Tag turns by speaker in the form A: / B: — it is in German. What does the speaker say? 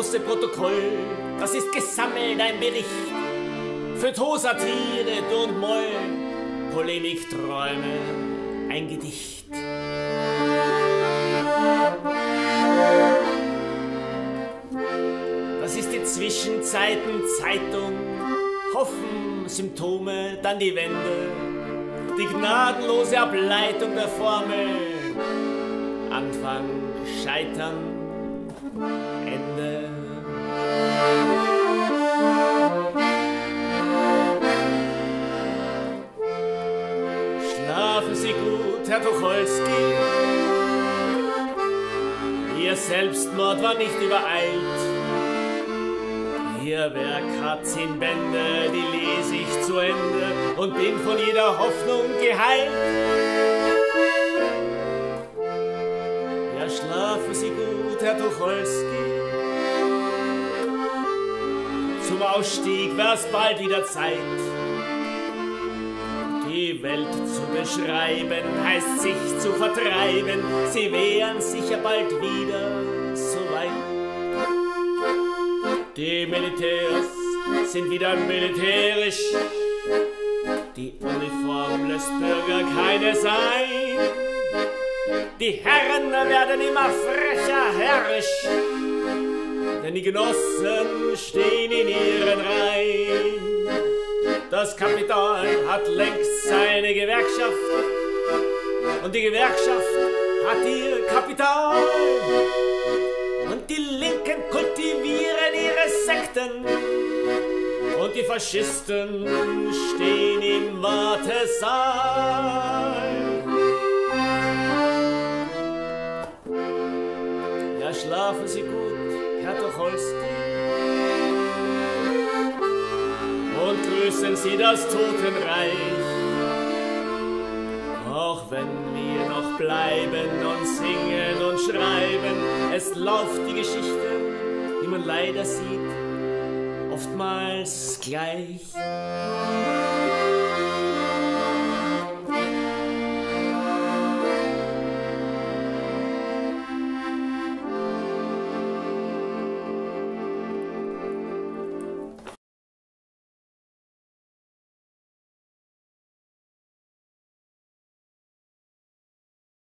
A: Protokoll, das ist gesammelt ein Bericht für Tosatire, und Moll, Polemikträume, ein Gedicht. Das ist die Zwischenzeiten Zeitung, Hoffen, Symptome, dann die Wende, die gnadenlose Ableitung der Formel, Anfang, Scheitern, Herr Tucholsky. Ihr Selbstmord war nicht übereilt. Ihr Werk hat zehn Bände, die lese ich zu Ende und bin von jeder Hoffnung geheilt. Ja, schlafen Sie gut, Herr Tucholsky. Zum Ausstieg wär's bald wieder Zeit. Die Welt zu beschreiben heißt sich zu vertreiben. Sie wären sicher bald wieder so weit. Die Militärs sind wieder militärisch. Die Uniform lässt Bürger keine sein. Die Herren werden immer frecher herrisch. Denn die Genossen stehen in. Das Kapital hat längst seine Gewerkschaft und die Gewerkschaft hat ihr Kapital. Und die Linken kultivieren ihre Sekten und die Faschisten stehen im Wartesaal. Ja, schlafen Sie gut, Herr Tucholsky. Grüßen Sie das Totenreich. Auch wenn wir noch bleiben und singen und schreiben, es läuft die Geschichte, wie man leider sieht, oftmals gleich.